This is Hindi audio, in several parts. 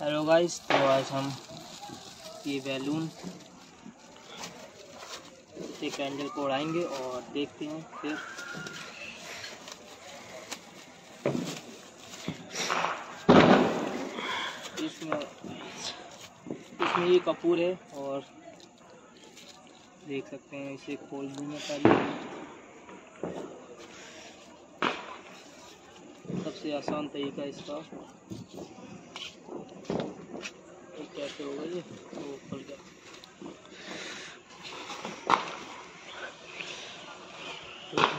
हेलो गाइस तो आज हम ये बैलून से कैंडल को उड़ाएँगे और देखते हैं फिर। इसमें इसमें ये कपूर है और देख सकते हैं इसे खोल दूँगा पहले। सबसे आसान तरीका इसका।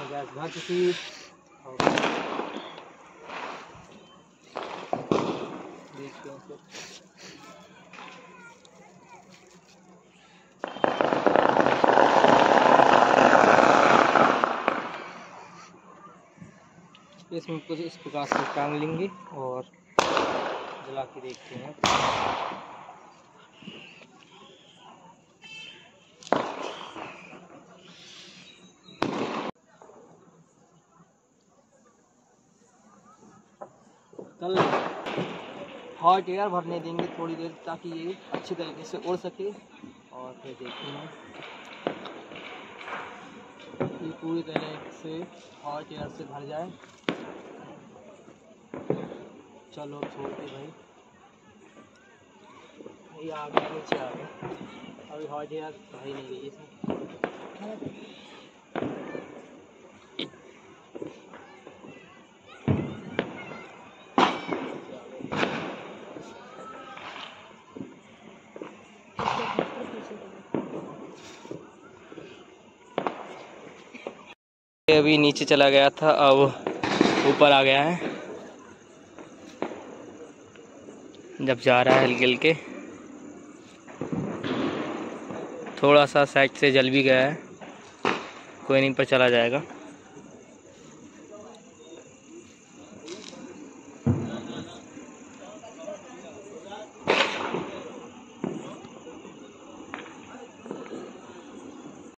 गैस भर चुकी इसमें कुछ इस प्रकार से टांग लेंगे और जला के देखते हैं। कल हॉट एयर भरने देंगे थोड़ी देर ताकि ये अच्छी तरीके से उड़ सके और फिर देखते हैं। ये पूरी तरह से हॉट एयर से भर जाए। चलो छोड़ दे भाई। ये आ गया नीचे आ गया अभी हॉट एयर भर नहीं गई इसमें। अभी नीचे चला गया था, अब ऊपर आ गया है। जब जा रहा है हल्के हल्के। थोड़ा सा साइड से जल भी गया है। कोई नहीं, पर चला जाएगा।